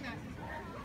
拿。